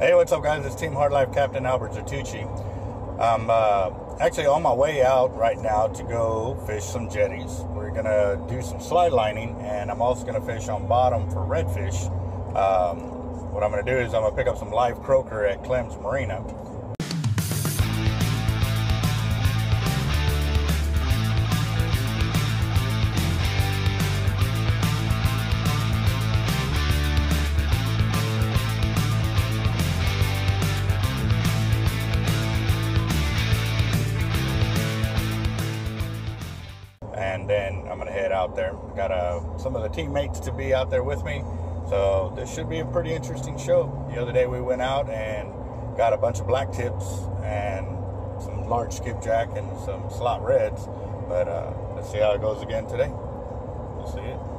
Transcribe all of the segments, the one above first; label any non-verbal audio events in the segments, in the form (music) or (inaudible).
Hey, what's up, guys? It's Team Hard Life Captain Albert Zertuche. I'm uh, actually on my way out right now to go fish some jetties. We're gonna do some slide lining, and I'm also gonna fish on bottom for redfish. Um, what I'm gonna do is I'm gonna pick up some live croaker at Clem's Marina. Got uh, some of the teammates to be out there with me, so this should be a pretty interesting show. The other day we went out and got a bunch of black tips and some large skipjack and some slot reds, but uh, let's see how it goes again today. We'll see it.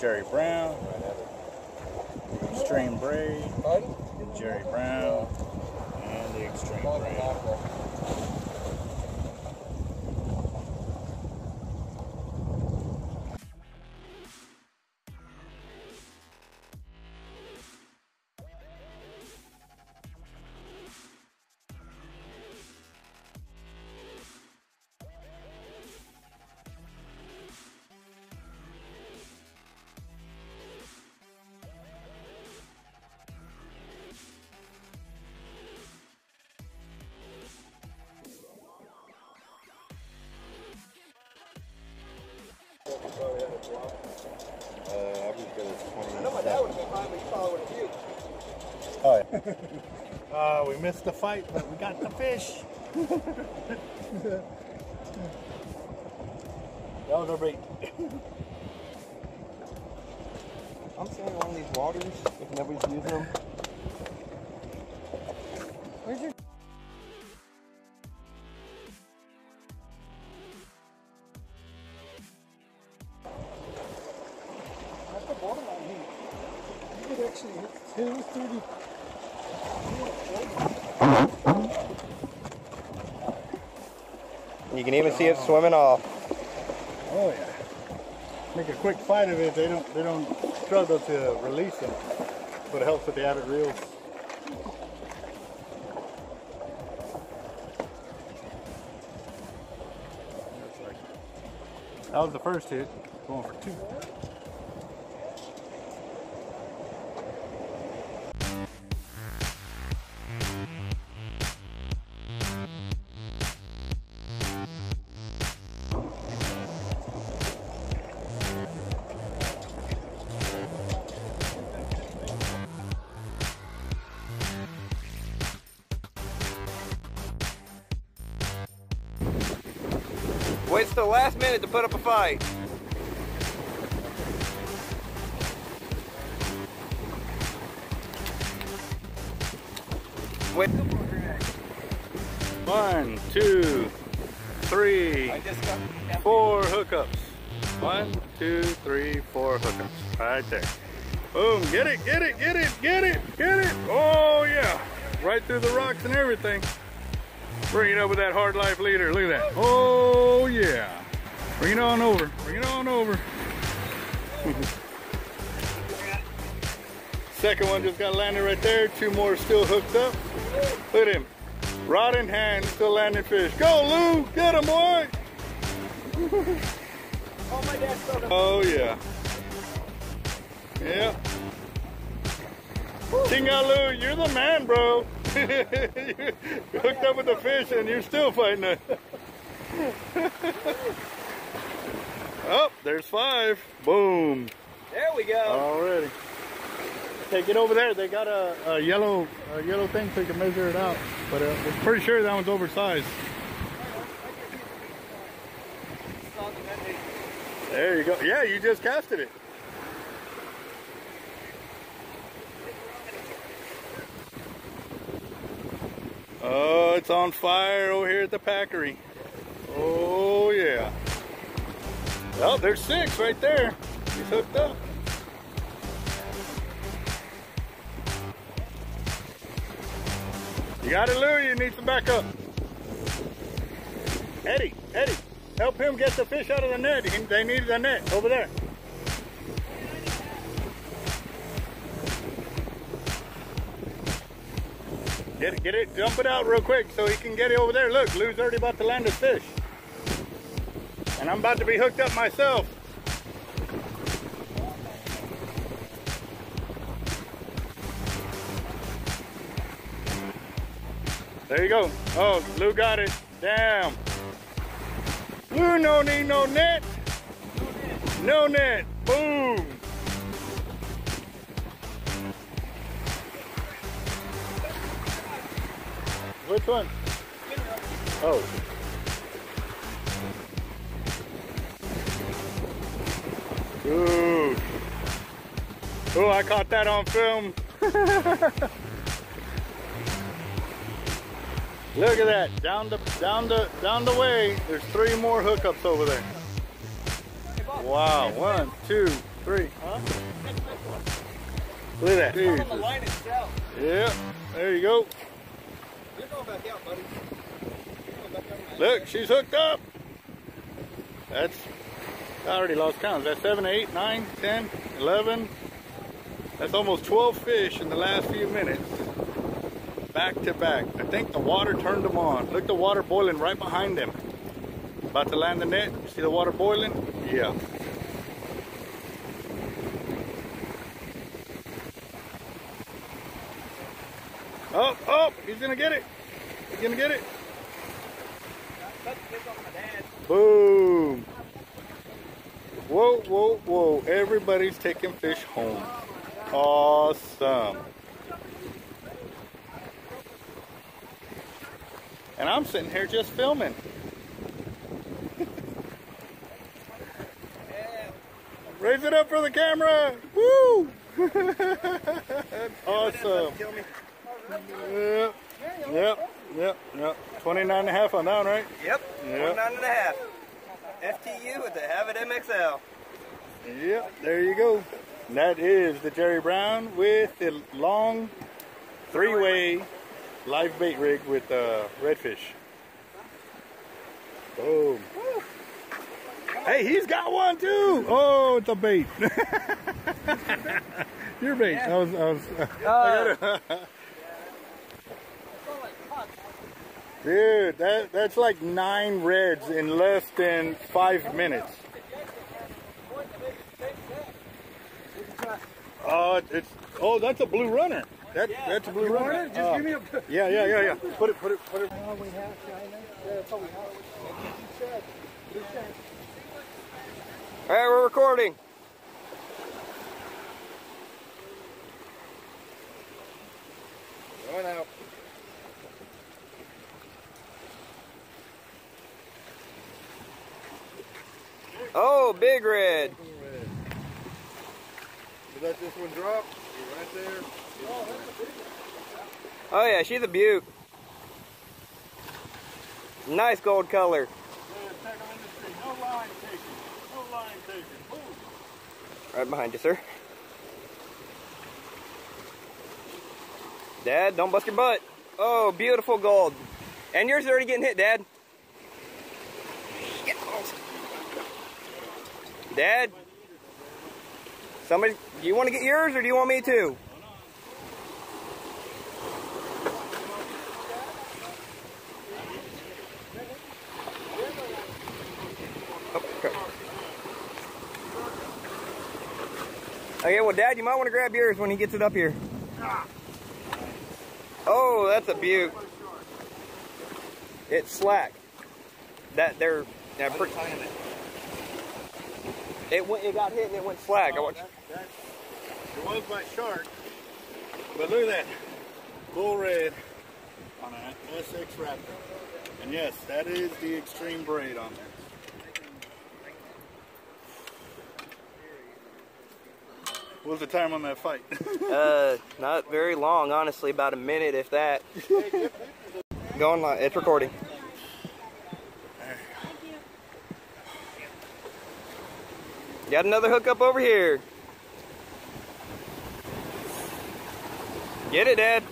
Jerry Brown, would have you. Oh yeah. (laughs) Uh, we missed the fight, but we got the fish. that was our bait. I'm saying on these waters, if nobody's using them. You can even see it swimming off. Oh yeah. Make a quick fight of it. They don't. They don't struggle to release them, but it helps with the added reels. That was the first hit. Going for two. Hookups. One, two, three, four hookups. Right there. Boom. Get it, get it, get it, get it, get it. Oh, yeah. Right through the rocks and everything. Bring it up with that hard life leader. Look at that. Oh, yeah. Bring it on over. Bring it on over. (laughs) Second one just got landed right there. Two more still hooked up. Look at him. Rod in hand, still landing fish. Go, Lou. Get him, boy. Oh, yeah. Yeah. Tingaloo, you're the man, bro. (laughs) you hooked up with the fish and you're still fighting it. (laughs) oh, there's five. Boom. There we go. Already. Take it over there. They got a, a yellow a yellow thing so you can measure it out. But uh, I'm pretty sure that one's oversized. There you go. Yeah, you just casted it. Oh, it's on fire over here at the packery. Oh, yeah. Oh, there's six right there. He's hooked up. You got it, Lou? You need some backup. Eddie, Eddie, help him get the fish out of the net. He- They need the net over there. Get it, get it, dump it out real quick so he can get it over there. Look, Lou's already about to land his fish. And I'm about to be hooked up myself. There you go. Oh, Lou got it. Damn. Lou no need no net. No net. Boom. Which one? Oh. Ooh. Ooh, I caught that on film. (laughs) Look at that. Down the down the down the way. There's three more hookups over there. Wow, one, two, three. Look at that. Jesus. Yeah, there you go. You're going back out, buddy. Look, she's hooked up. That's, I already lost count. That's 7, 8, 9, 10, 11. That's almost 12 fish in the last few minutes. Back to back. I think the water turned them on. Look, the water boiling right behind them. About to land the net. See the water boiling? Yeah. Oh, oh, he's gonna get it. He's gonna get it. Boom. Whoa, whoa, whoa. Everybody's taking fish home. Awesome. And I'm sitting here just filming. (laughs) Raise it up for the camera. Woo! (laughs) awesome. Yep, yep, yep, yep. 29 and a half on that one, right? Yep. Yep. Nine and a half. FTU with the Avet MXL. Yep, there you go. And that is the Jerry Brown with the long three-way live bait rig with uh, redfish. Boom. Hey, he's got one too. Oh, it's a bait. (laughs) Your bait. I was, I was, (laughs) Dude, that that's like nine reds in less than five minutes. Oh, it- it's oh, that's a blue runner. That that's a blue runner. Just Oh. give me a. Oh. yeah, yeah, yeah, yeah. Put it, put it, put it. Oh, we have China. Yeah, that's all we have. All right, we're recording. Going out. Oh, big red. You let this one drop. You're right there. Oh yeah, she's a beaut. Nice gold color. Right behind you, sir. Dad, don't bust your butt. Oh, beautiful gold. And yours is already getting hit, Dad. Dad, somebody, do you want to get yours or do you want me to? Okay, well, Dad, you might want to grab yours when he gets it up here. Oh, that's a beaut. It's slack. That they're yeah, pretty. It went. It got hit and it went slack. I oh, watched. It was my shark, but look at that bull red on an SX Raptor. And yes, that is the extreme braid on there. What was the time on that fight? (laughs) Uh, not very long, honestly. About a minute, if that. Going live. It's recording. Got another hookup over here. Get it, Dad.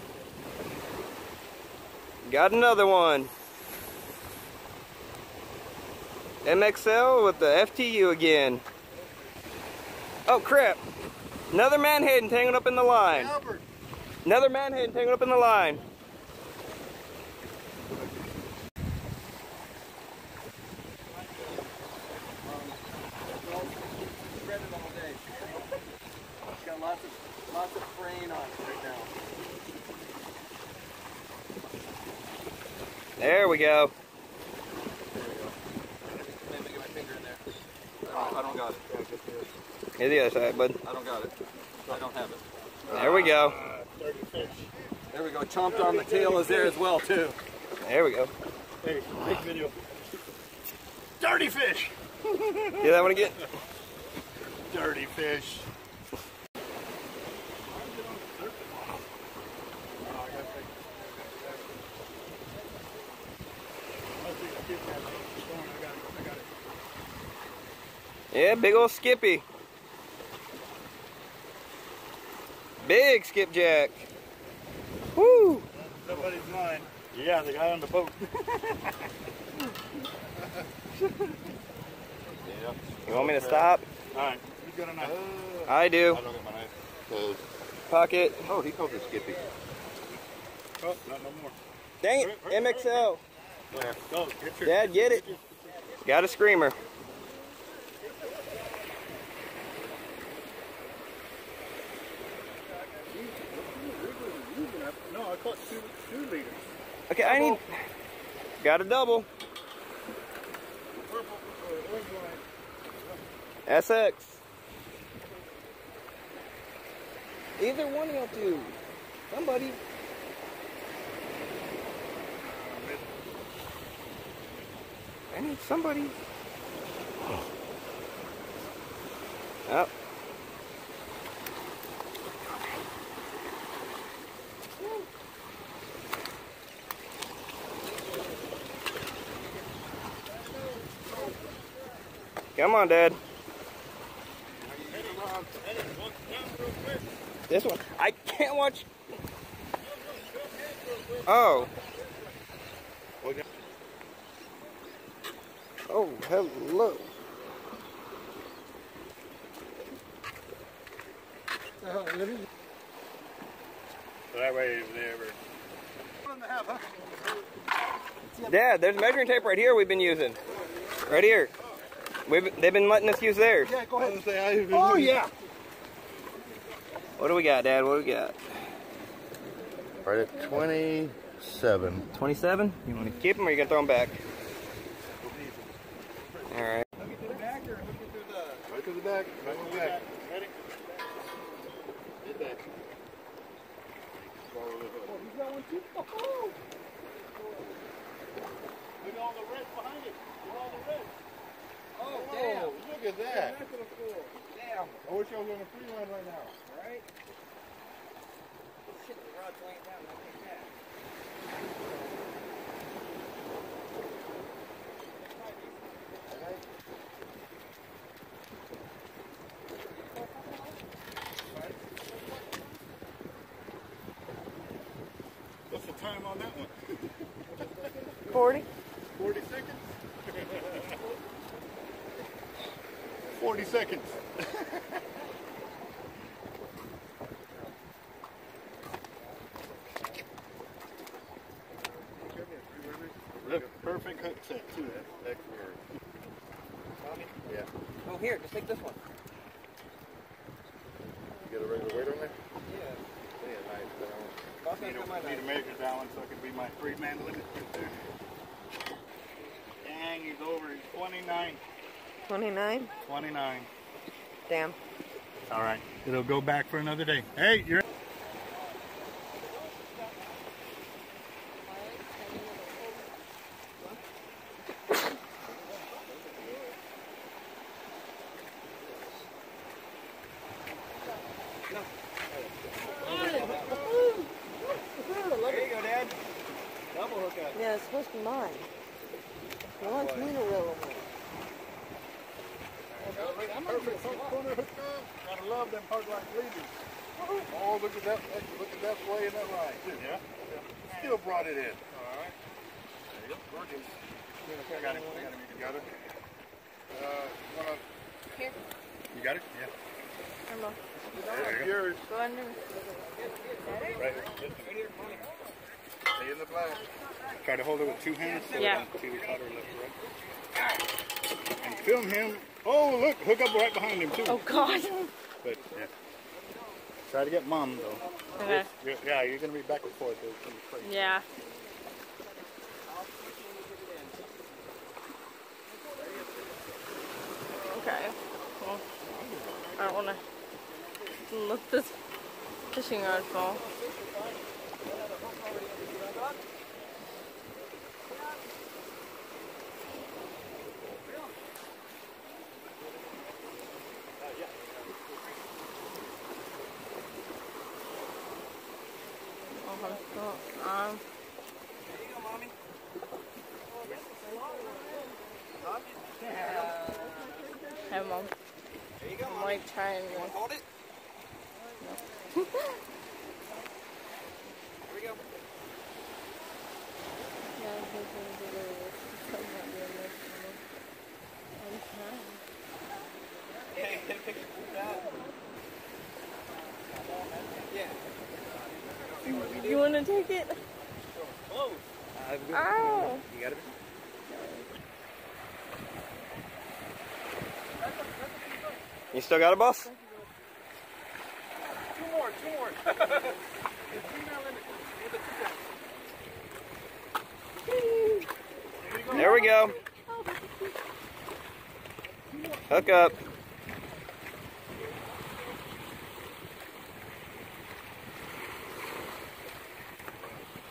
Got another one. MXL with the FTU again. Oh crap. Another menhaden tangled up in the line. Albert, Another menhaden tangled up in the line. Got lots of lots of fraying on it right now. There we go. Maybe get my finger in there. Oh, I don't got it. Yeah, just this. Here's the other side, bud. I don't got it. I don't have it. There we go. dirty fish. There we go. Chomped on the tail is there as well too. There we go. Hey, big video. Dirty fish. (laughs) Get that one again. Dirty fish. Yeah, big old Skippy. Big skipjack. Woo! Somebody's mine. Yeah, the guy on the boat. (laughs) Yeah. You want me to stop? All right, you got a knife. I do. I don't get my knife. 'Cause- Pocket. oh, he called it Skippy. Oh, not no more. Dang it, MXL. Go, get your. Dad, get it. Got a screamer. No, I caught two, two liters. Okay, I need. Got a double. SX. Either one of y'all two. Somebody. I need somebody. Oh. Come on, Dad. This one. I can't watch. Oh. Oh, hello. Uh, let me- So that way, if they ever. One and a half. Dad, there's measuring tape right here we've been using. Right here. We've, they've been letting us use theirs. Yeah, go ahead. And say, I, Oh, yeah. What do we got, Dad? What do we got? Right at 27. 27? You want to keep them or you going to throw them back? All right. Right to the back. Right to the back. Ready? Get back. Follow the hook. Oh, he's got one too. Oh, oh, Look at all the reds behind it. Look at all the reds. Oh, damn! Oh, look at that. damn. I wish I was on a free line right now. Right? Shit, the rod's laying down. I'll take that. What's the time on that one? 40? 40 seconds? 40 seconds. Look, perfect hook set too. Eh? Expert. Yeah. Oh, here, just take this one. You got a regular weight on there? Yeah. Yeah, nice. But I Need ain't got my need to measure that one so it can be my three man limit right. Dang, he's over. He's 29. 29? 29. Damn. All right. It'll go back for another day. Hey, you're. There you go, Dad. Double hookup. Yeah, it's supposed to be mine. He wants me to reel him. Perfect front corner hook up. Gotta love them hard line leaders. Oh, look at that. Look at that play in that line, too. Yeah. Still brought it in. All right. There you go. Gorgeous. I got it. I got it. You got it? Uh, wanna, Here, You got it? Yeah. Irma. There you go. yours. Go under. Right. Stay in the black. Try to hold it with two hands. So Yeah. it don't too hot or left right. And film him. Oh, look. Hook up right behind him, too. Oh, God. But, yeah. Try to get mom, though. Okay. You're- yeah, you're going to be back and forth. It's gonna be crazy. Yeah. Okay. Well, I don't want to let this fishing rod fall. Okay, um, Hi, Mom. There you go. I'm like trying You to. to hold it? (laughs) Here we go. Yeah, I'm thinking of it. I'm not doing this. I'm trying. (laughs) Yeah, get a picture. Yeah. See what we do? You want to take it? Close. Uh, Ow! You got it? You still got it, boss? Two more, two more. (laughs) it's female in the There we go. Hook up.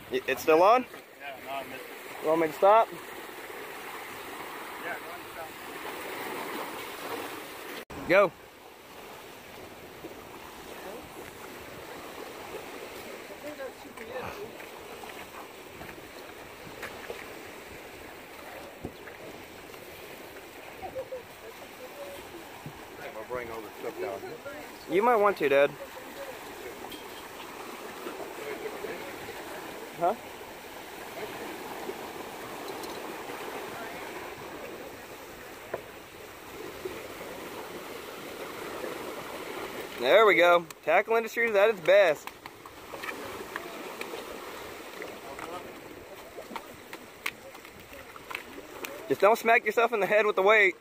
It's still on? Yeah, no, I missed it. You want me to stop? Yeah, go ahead stop. Go. I'll bring all the stuff down here. You might want to, Dad. Huh? There we go. Tackle industry is at its best. Just don't smack yourself in the head with the weight.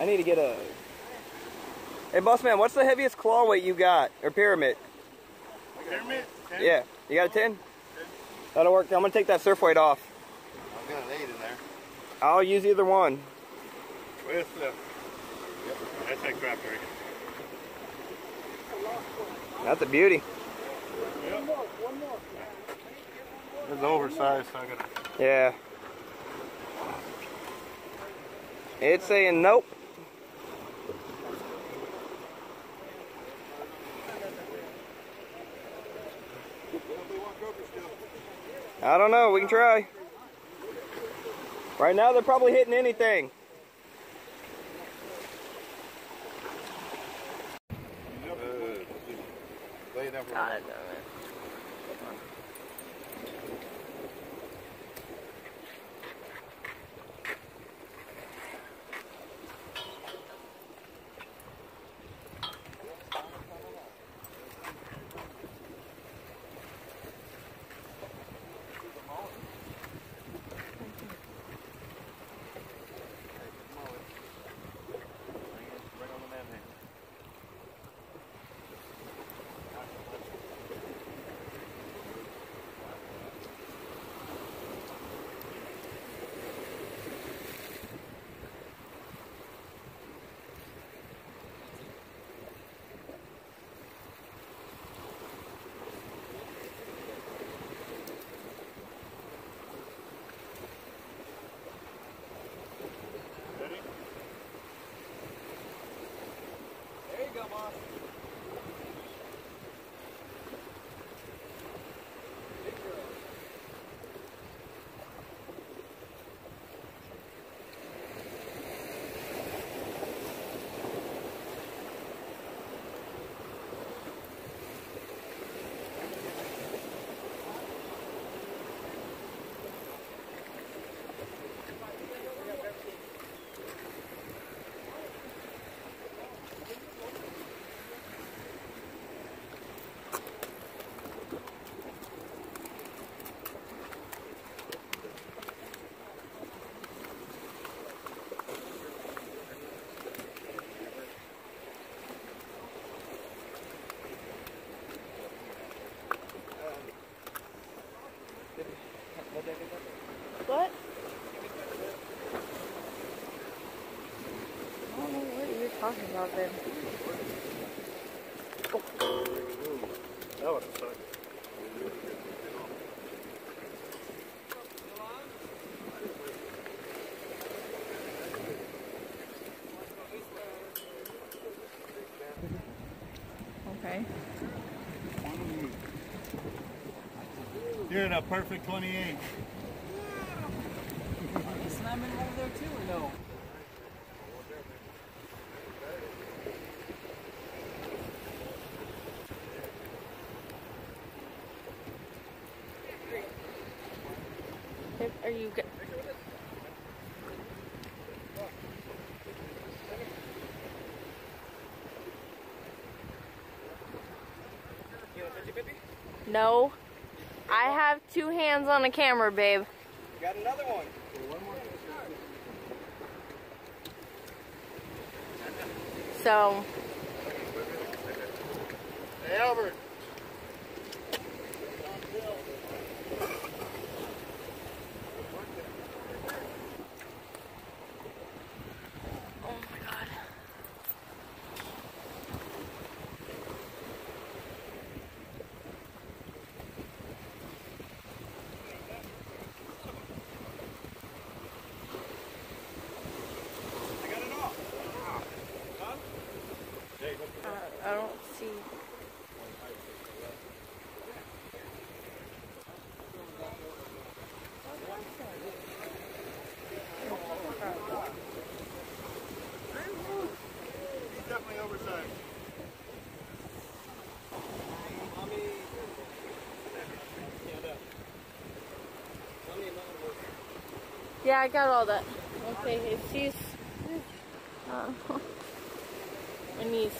I need to get a. Hey, boss man, what's the heaviest claw weight you got or pyramid? Pyramid? Ten? Yeah, you got a ten? That'll work. I'm gonna take that surf weight off. I've got an eight in there. I'll use either one. With the. Yep. That's that crap rig. That's a beauty. One more, one more. It's oversized, so I gotta. Yeah. It's saying nope. I don't know. We can try. Right now, they're probably hitting anything. Uh, lay it talking about then. That would have sucked. Okay. You're in a perfect 28. Slam him over there too, or no? Babe, Are you good? No. I have two hands on the camera, babe. Got another one. So, Hey, Albert. Yeah, I got all that. Okay, it's he's. Uh, (laughs) and he's.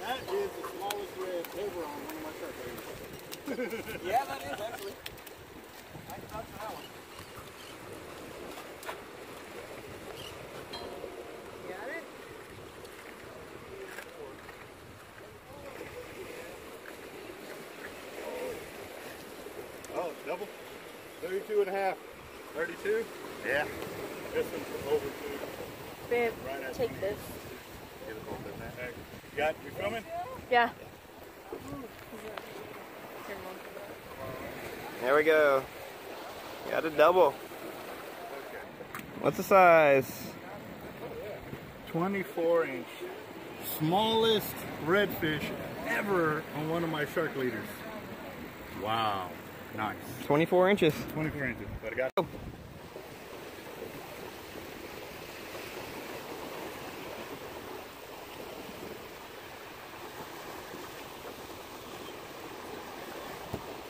That is the smallest red ever on one of my shark baits. Yeah, that is actually. Oh, it's double? 32 and a half. 32? Yeah. This one's over two. Babe, Right at take this. Get it both in that. Hey, You got, you filming? Yeah. There we go. Got a double. What's the size? 24 inch. Smallest redfish ever on one of my shark leaders. Wow. Nice. 24 inches. 24 inches. But I got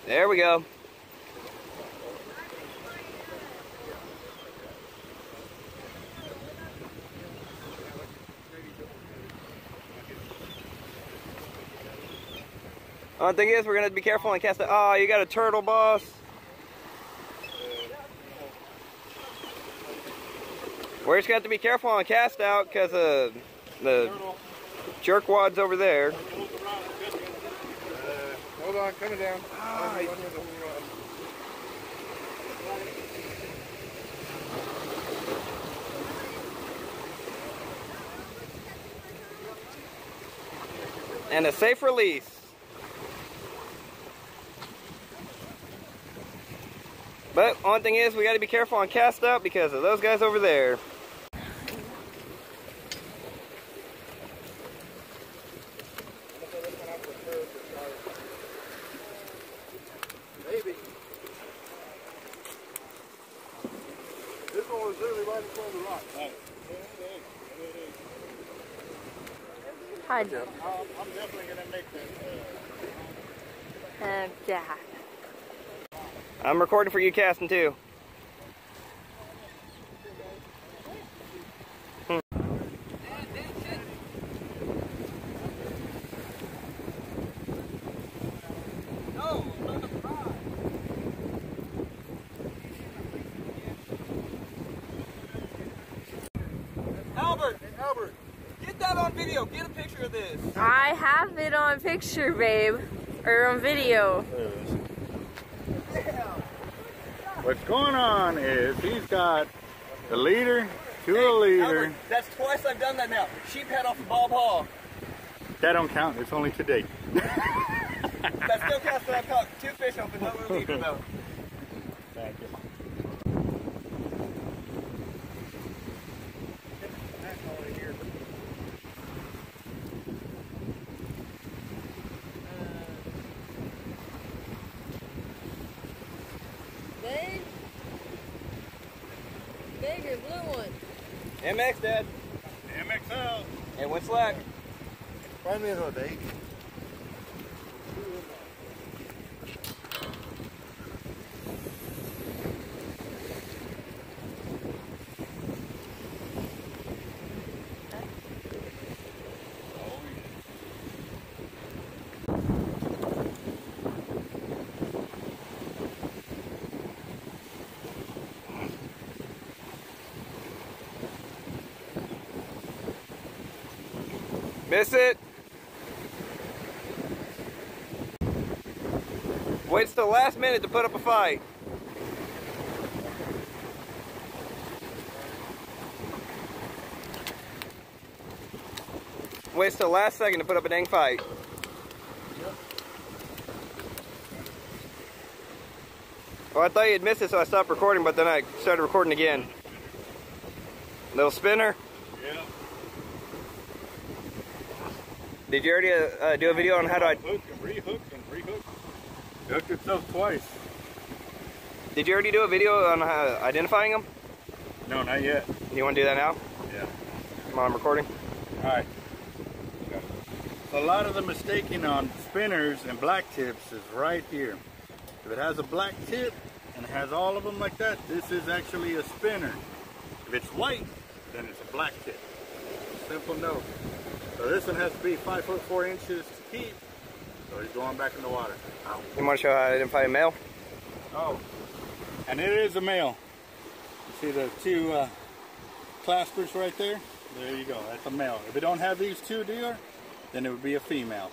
There we go. Only thing is, we're gonna be careful and cast it. Oh, ah, you got a turtle, boss. We're just gonna have to be careful on cast out because uh, the jerk wad's over there. Hold on, coming down. Ah, and a safe release. But one thing is, we got to be careful on cast out because of those guys over there. Maybe. This one was literally right in front of the rock. Hi, I'm, I'm definitely gonna make that. Uh, uh, Dad. I'm recording for you casting too. Albert, Albert, get that on video. Get a picture of this. I have it on picture, babe. Or on video. What's going on is he's got the leader to a leader. that's twice I've done that now. Sheep head off of Bob Hall. That don't count. It's only today. That still counts that I've caught two fish off another leader though. MX, Dad. MXL. Hey, what's slack? Find me another date. Miss it. Waits the last minute to put up a fight. Waits till the last second to put up a dang fight. Well, I thought you'd missed it, so I stopped recording, but then I started recording again. Little spinner. Yeah. Did you already uh, do a video on how to? Hook and rehook and rehook. Hooked itself twice. Did you already do a video on uh, identifying them? No, not yet. You want to do that now? Yeah. Come on, I'm recording. All right. A lot of the mistaking on spinners and black tips is right here. If it has a black tip and it has all of them like that, this is actually a spinner. If it's white, then it's a black tip. Simple note. So this one has to be five foot four inches to keep. So he's going back in the water. You want to show how to identify a male? Oh, and it is a male. You see the two uh, claspers right there? There you go. That's a male. If it don't have these two deer, then it would be a female.